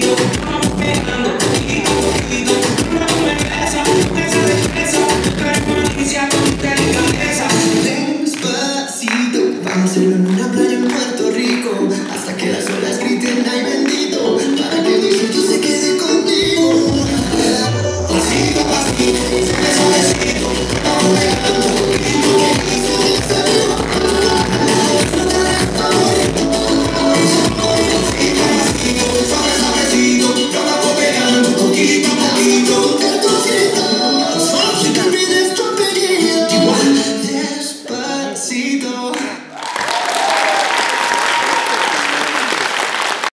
suavecito go